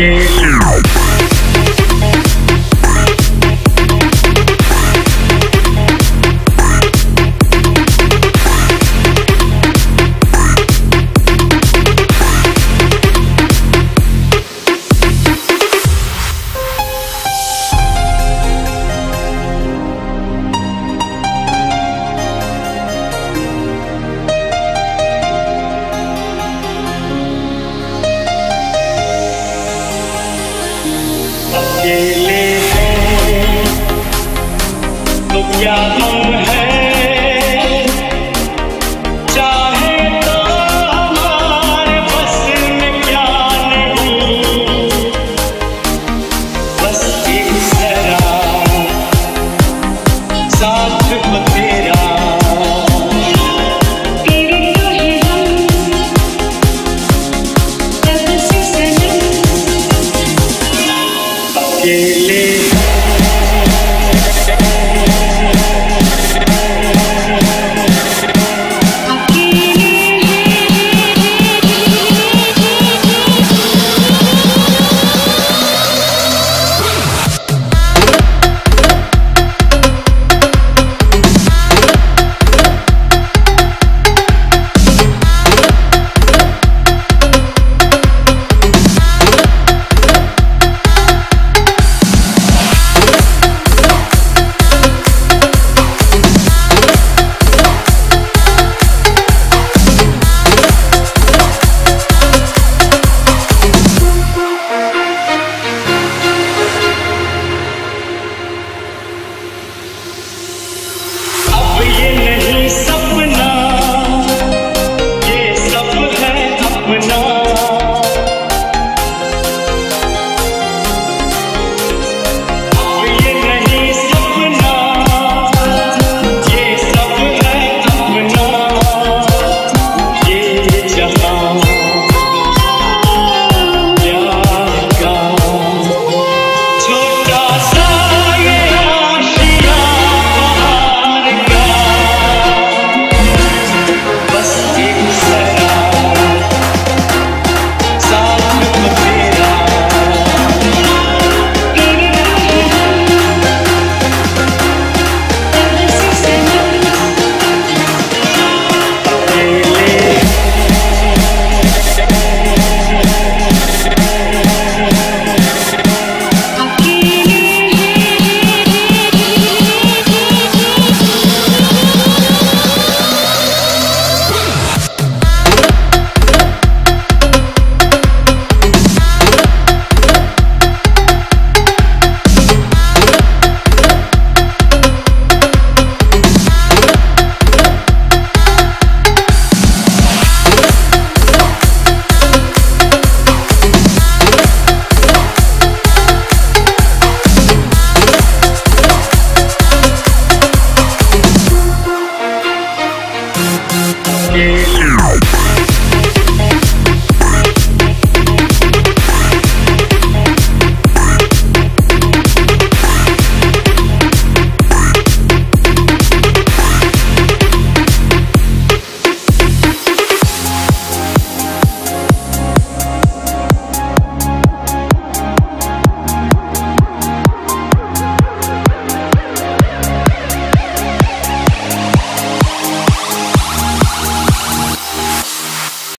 Yeah. अकेले हैं। तुम या हम हैं। Yeah.